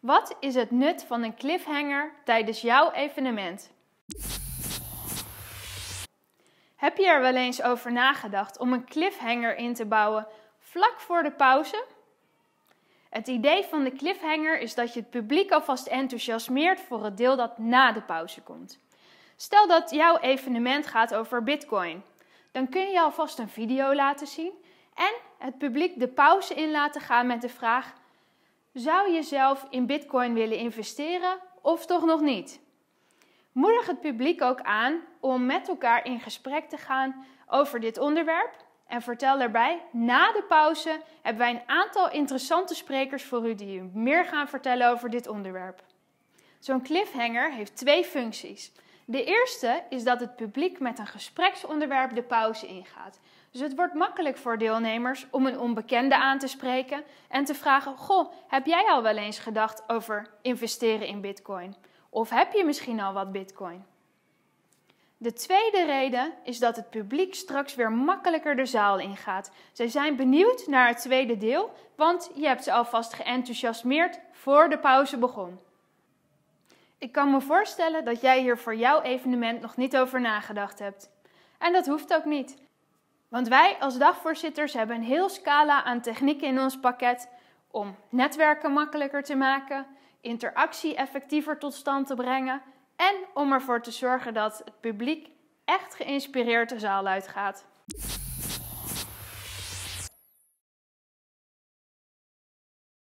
Wat is het nut van een cliffhanger tijdens jouw evenement? Heb je er wel eens over nagedacht om een cliffhanger in te bouwen vlak voor de pauze? Het idee van de cliffhanger is dat je het publiek alvast enthousiasmeert voor het deel dat na de pauze komt. Stel dat jouw evenement gaat over Bitcoin. Dan kun je alvast een video laten zien en het publiek de pauze in laten gaan met de vraag: Zou je zelf in Bitcoin willen investeren of toch nog niet? Moedig het publiek ook aan om met elkaar in gesprek te gaan over dit onderwerp. En vertel daarbij, na de pauze hebben wij een aantal interessante sprekers voor u die u meer gaan vertellen over dit onderwerp. Zo'n cliffhanger heeft twee functies. De eerste is dat het publiek met een gespreksonderwerp de pauze ingaat. Dus het wordt makkelijk voor deelnemers om een onbekende aan te spreken en te vragen: Goh, heb jij al wel eens gedacht over investeren in Bitcoin? Of heb je misschien al wat Bitcoin? De tweede reden is dat het publiek straks weer makkelijker de zaal ingaat. Zij zijn benieuwd naar het tweede deel, want je hebt ze alvast geenthousiasmeerd voor de pauze begon. Ik kan me voorstellen dat jij hier voor jouw evenement nog niet over nagedacht hebt. En dat hoeft ook niet. Want wij als dagvoorzitters hebben een heel scala aan technieken in ons pakket om netwerken makkelijker te maken, interactie effectiever tot stand te brengen en om ervoor te zorgen dat het publiek echt geïnspireerd de zaal uitgaat.